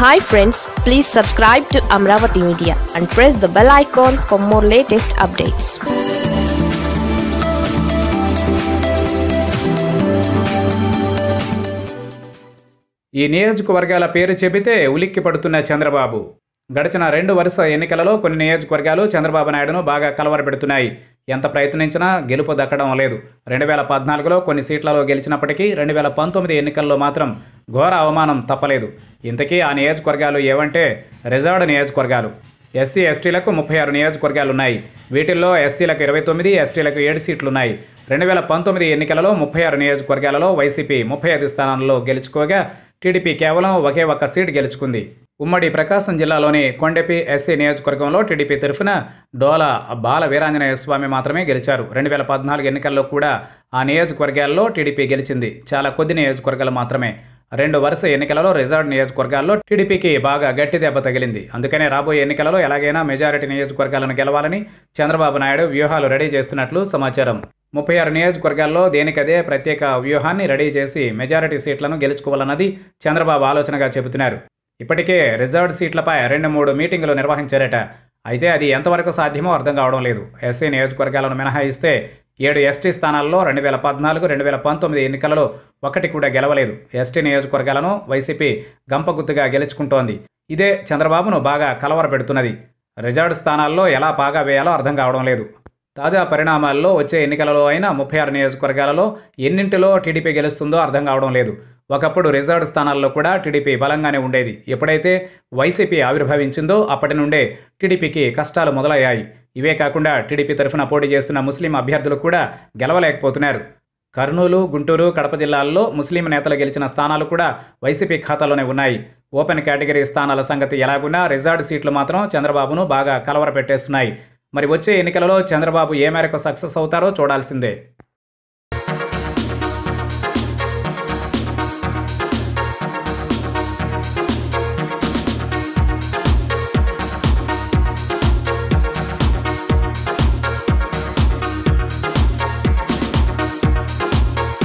Hi friends please subscribe to Amaravati media and press the bell icon for more latest updates ఈ నియోజకవర్గాల పేరు చెబితే ఉలిక్కి పడుతున్న చంద్రబాబు. గడిచిన రెండు వరుస ఎన్నికలలో కొన్ని నియోజకవర్గాలు చంద్రబాబు నాయుడును బాగా కలవరపెడుతున్నాయి. ఎంత ప్రయత్నించినా గెలుపు దక్కడం లేదు. రెండు వేల పద్నాలుగులో కొన్ని సీట్లలో గెలిచినప్పటికీ రెండు వేల పంతొమ్మిది ఎన్నికల్లో మాత్రం ఘోర అవమానం తప్పలేదు. ఇంతకీ ఆ నియోజకవర్గాలు ఏవంటే రిజర్వ్డ్ నియోజకవర్గాలు. ఎస్సీ ఎస్టీలకు ముప్పై ఆరు నియోజకవర్గాలు ఉన్నాయి వీటిల్లో ఎస్సీలకు ఇరవై తొమ్మిది ఎస్టీలకు ఏడు సీట్లున్నాయి. రెండు వేల పంతొమ్మిది ఎన్నికలలో ముప్పై ఆరు నియోజకవర్గాలలో వైసీపీ ముప్పై ఐదు స్థానాల్లో గెలుచుకోగా టీడీపీ కేవలం ఒకే ఒక్క సీటు గెలుచుకుంది. ఉమ్మడి ప్రకాశం జిల్లాలోని కొండెపి ఎస్సీ నియోజకవర్గంలో టీడీపీ తరఫున డోల బాల వీరాంజనేయ స్వామి మాత్రమే గెలిచారు. రెండు వేల పద్నాలుగు ఎన్నికల్లో కూడా ఆ నియోజకవర్గాల్లో టీడీపీ గెలిచింది. చాలా కొద్ది నియోజకవర్గాలు మాత్రమే. రెండు వరుస ఎన్నికలలో రిజర్వ్ నియోజకవర్గాల్లో టీడీపీకి బాగా గట్టి దెబ్బ తగిలింది. అందుకనే రాబోయే ఎన్నికలలో ఎలాగైనా మెజారిటీ నియోజకవర్గాలను గెలవాలని చంద్రబాబు నాయుడు వ్యూహాలు రెడీ చేస్తున్నట్లు సమాచారం. ముప్పై ఆరు నియోజకవర్గాల్లో దేనికదే ప్రత్యేక వ్యూహాన్ని రెడీ చేసి మెజారిటీ సీట్లను గెలుచుకోవాలన్నది చంద్రబాబు ఆలోచనగా చెబుతున్నారు. ఇప్పటికే రిజర్వ్డ్ సీట్లపై రెండు మూడు మీటింగులు నిర్వహించారట. అయితే అది ఎంతవరకు సాధ్యమో అర్థం కావడం లేదు. ఎస్సీ నియోజకవర్గాలను మినహాయిస్తే ఏడు ఎస్టీ స్థానాల్లో రెండు వేల పద్నాలుగు రెండు వేల పంతొమ్మిది ఎన్నికలలో ఒకటి కూడా గెలవలేదు. ఎస్టీ నియోజకవర్గాలను వైసీపీ గంపగుత్తుగా గెలుచుకుంటోంది. ఇదే చంద్రబాబును బాగా కలవరపెడుతున్నది. రిజర్వ్డ్ స్థానాల్లో ఎలా పాగా వేయాలో అర్థం కావడం లేదు. తాజా పరిణామాల్లో వచ్చే ఎన్నికలలో అయినా ముప్పై ఆరు నియోజకవర్గాలలో ఎన్నింటిలో టీడీపీ గెలుస్తుందో అర్థం కావడం లేదు. ఒకప్పుడు రిజర్వ్డ్ స్థానాల్లో కూడా టీడీపీ బలంగానే ఉండేది. ఎప్పుడైతే వైసీపీ ఆవిర్భవించిందో అప్పటి నుండే టీడీపీకి కష్టాలు మొదలయ్యాయి. ఇవే కాకుండా టీడీపీ తరఫున పోటీ చేస్తున్న ముస్లిం అభ్యర్థులు కూడా గెలవలేకపోతున్నారు. కర్నూలు గుంటూరు కడప జిల్లాల్లో ముస్లిం నేతలు గెలిచిన స్థానాలు కూడా వైసీపీ ఖాతాలోనే ఉన్నాయి. ఓపెన్ కేటగిరీ స్థానాల సంగతి ఎలాగున్నా రిజర్వ్డ్ సీట్లు మాత్రం చంద్రబాబును బాగా కలవరపెట్టేస్తున్నాయి. మరి వచ్చే ఎన్నికలలో చంద్రబాబు ఏ మేరకు సక్సెస్ అవుతారో చూడాల్సిందే.